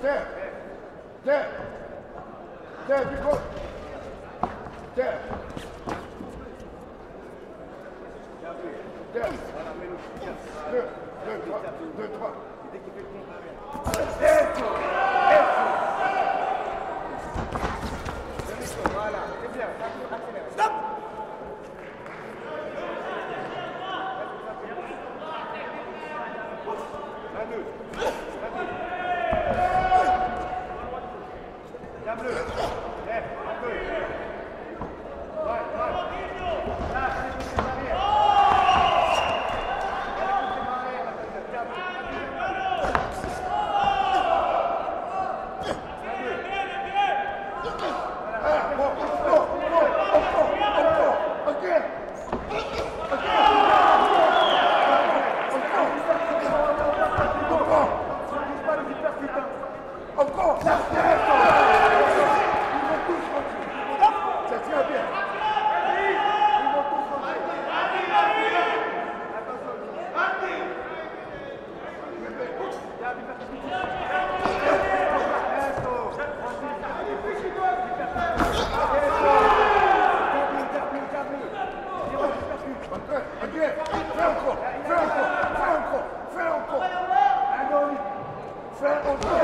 Terre. Terre. Terre du côté. Terre. Terre. Terre. 2, 3, 2, 3. Franco, Franco, Franco, Franco. Franco.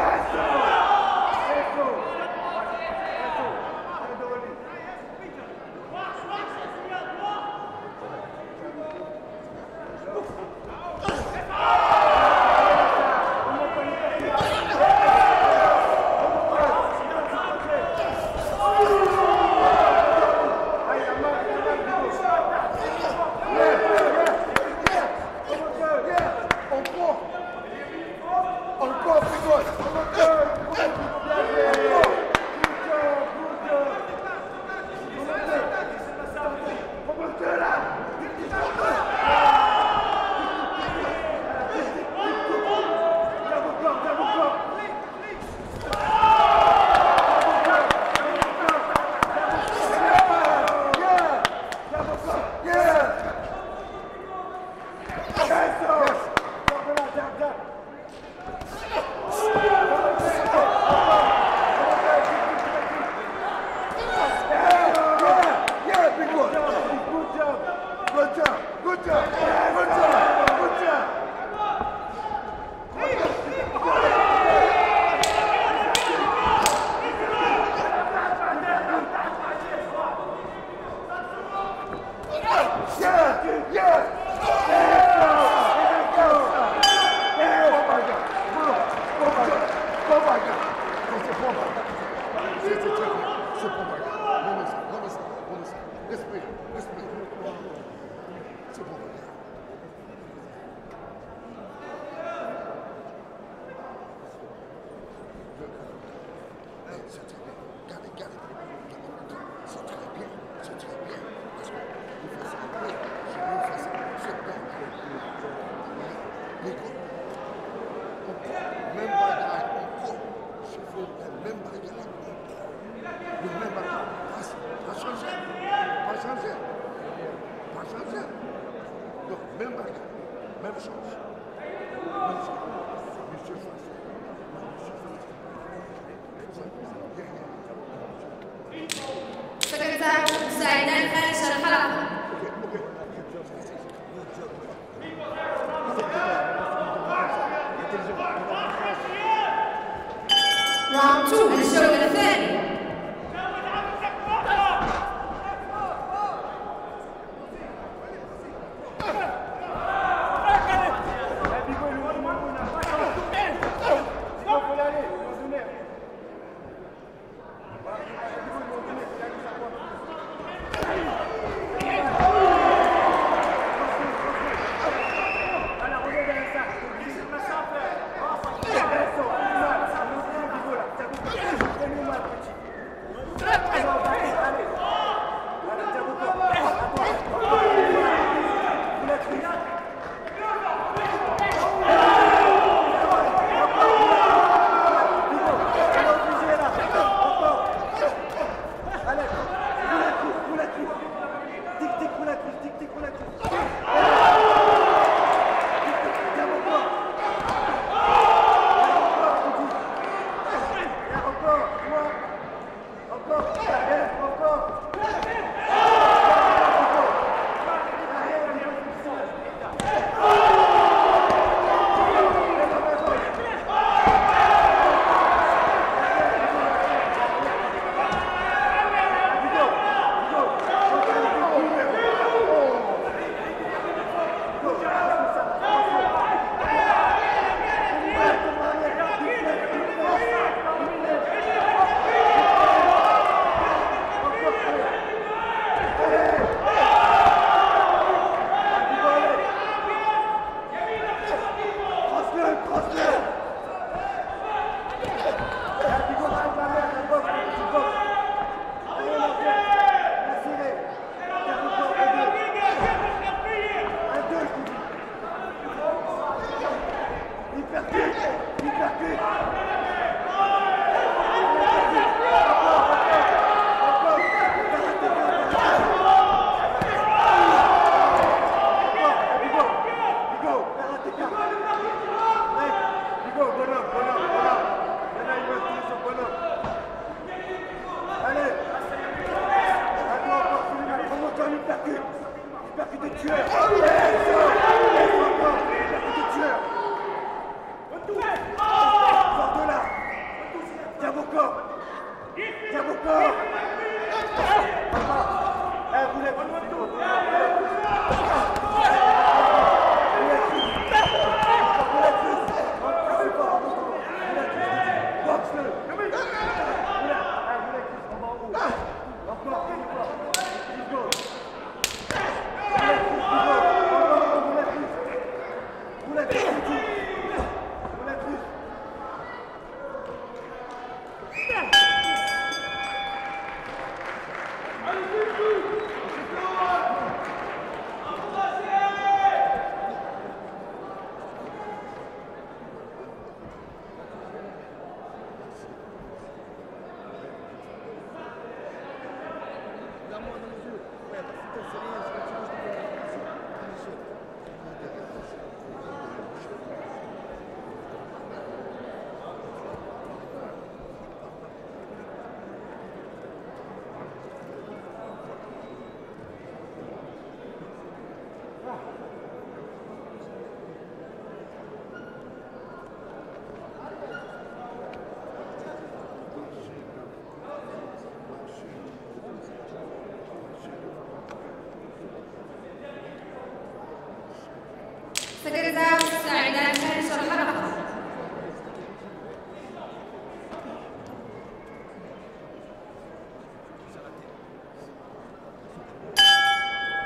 two and show them thin.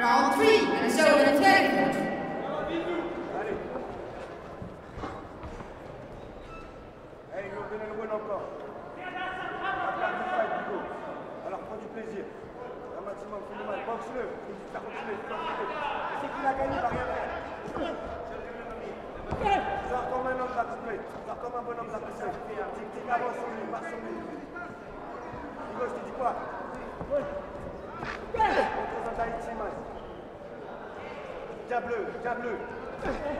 43, Minnesota encore. Alors prends du plaisir. Un maximum, fais mal. Boxe-le. C'est qu'il a gagné par rien faire. Sors comme un homme d'accoupé. Sors comme un bonhomme d'accoupé. Tic-tic, avance. Hugo, je te dis quoi? bleu, tiens bleu.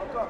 Encore,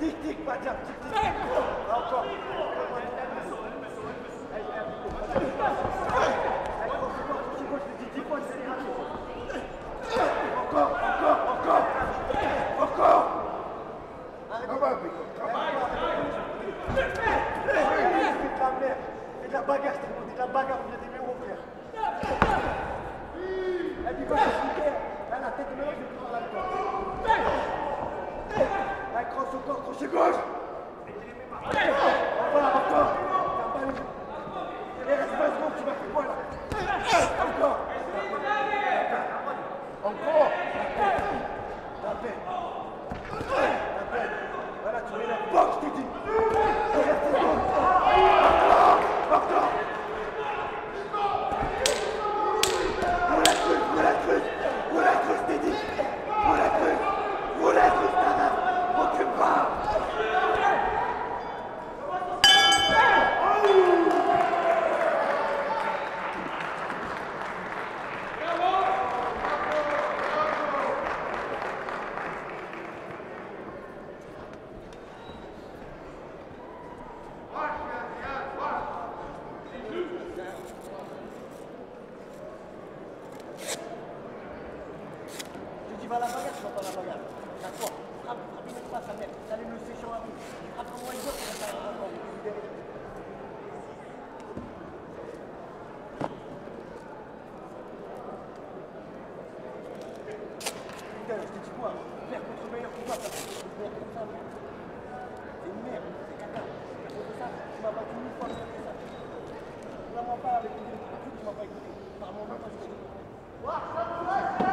Tic, tic. Encore. Encore, encore, encore, encore. On, Bico, la bagarre. pas avec les qui ne pas écouté. Par moment, parce que...